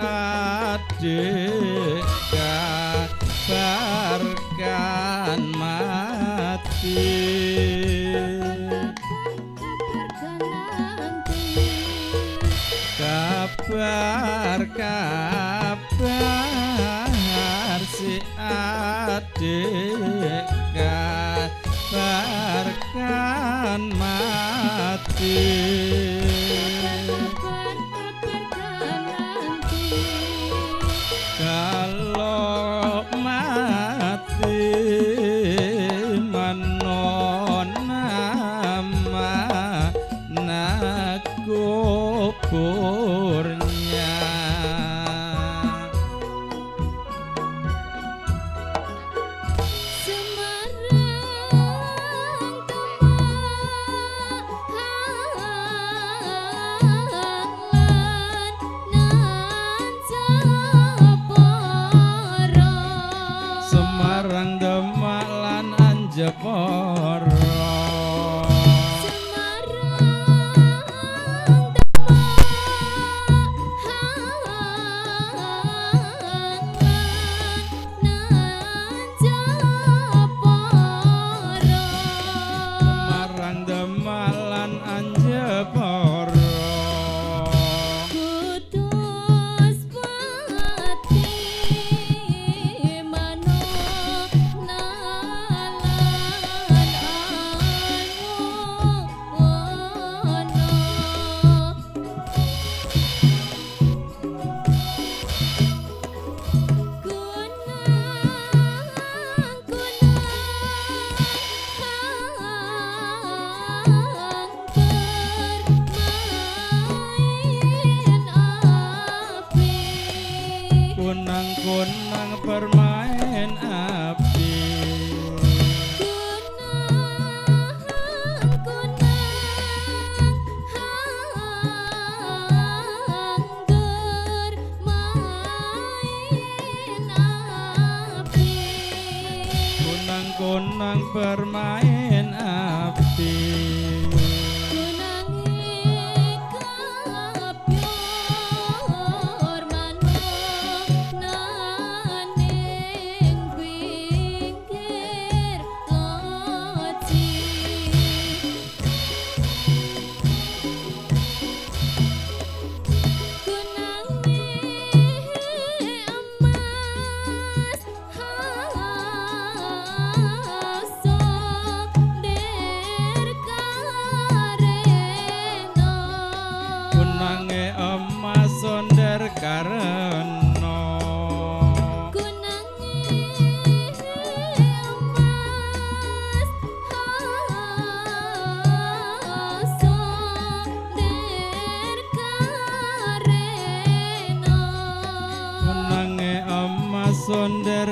adik kabarkan mati. Kabar kabar si adik kabarkan mati. God. जपार My. mondar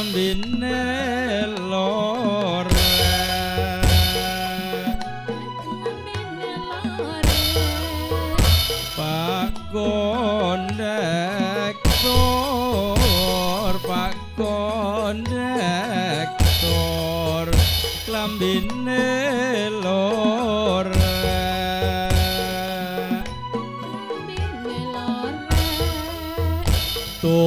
lambine lore lambine lore pak kondektor pak kondektor lambine.